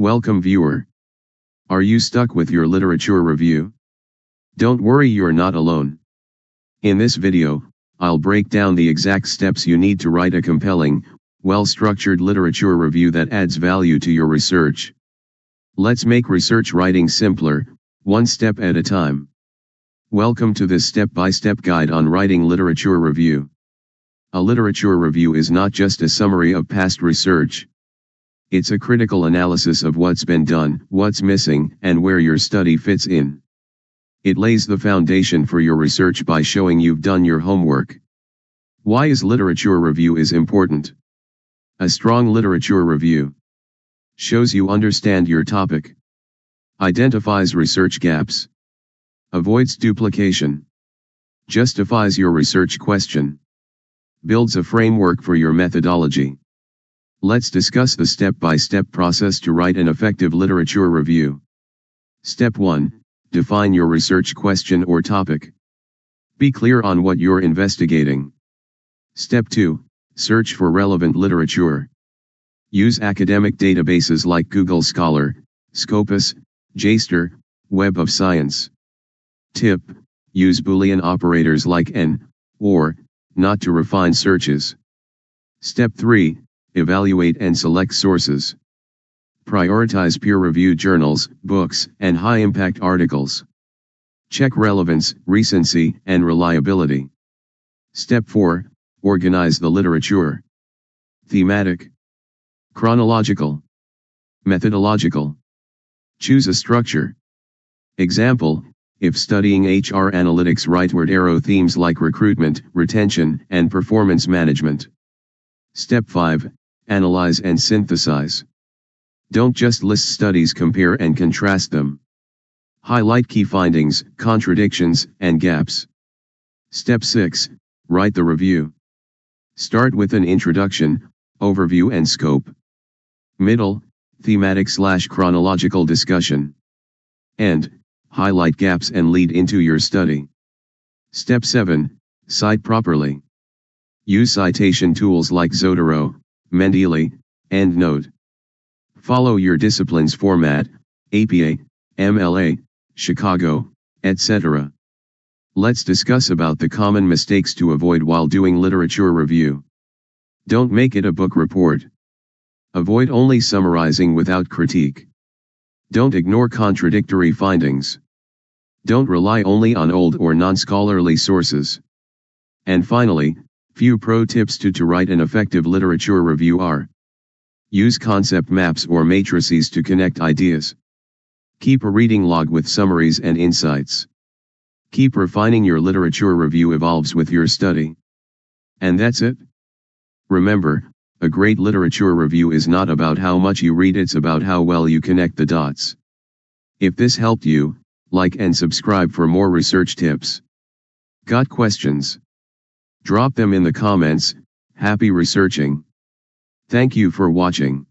Welcome viewer. Are you stuck with your literature review? Don't worry you're not alone. In this video, I'll break down the exact steps you need to write a compelling, well-structured literature review that adds value to your research. Let's make research writing simpler, one step at a time. Welcome to this step-by-step guide on writing literature review. A literature review is not just a summary of past research. It's a critical analysis of what's been done, what's missing, and where your study fits in. It lays the foundation for your research by showing you've done your homework. Why is literature review is important? A strong literature review shows you understand your topic, identifies research gaps, avoids duplication, justifies your research question, builds a framework for your methodology. Let's discuss the step-by-step -step process to write an effective literature review. Step 1. Define your research question or topic. Be clear on what you're investigating. Step 2. Search for relevant literature. Use academic databases like Google Scholar, Scopus, JSTOR, Web of Science. Tip. Use Boolean operators like AND, OR, not to refine searches. Step 3. Evaluate and select sources. Prioritize peer-reviewed journals, books, and high-impact articles. Check relevance, recency, and reliability. Step 4. Organize the literature. Thematic. Chronological. Methodological. Choose a structure. Example, if studying HR analytics rightward arrow themes like recruitment, retention, and performance management. Step 5, Analyze and synthesize. Don't just list studies compare and contrast them. Highlight key findings, contradictions, and gaps. Step 6, Write the review. Start with an introduction, overview and scope. Middle, thematic slash chronological discussion. End, highlight gaps and lead into your study. Step 7, Cite properly. Use citation tools like Zotero, Mendeley, EndNote. Follow your discipline's format, APA, MLA, Chicago, etc. Let's discuss about the common mistakes to avoid while doing literature review. Don't make it a book report. Avoid only summarizing without critique. Don't ignore contradictory findings. Don't rely only on old or non-scholarly sources. And finally, few pro tips to to write an effective literature review are. Use concept maps or matrices to connect ideas. Keep a reading log with summaries and insights. Keep refining your literature review evolves with your study. And that's it. Remember, a great literature review is not about how much you read it's about how well you connect the dots. If this helped you, like and subscribe for more research tips. Got questions? Drop them in the comments, happy researching. Thank you for watching.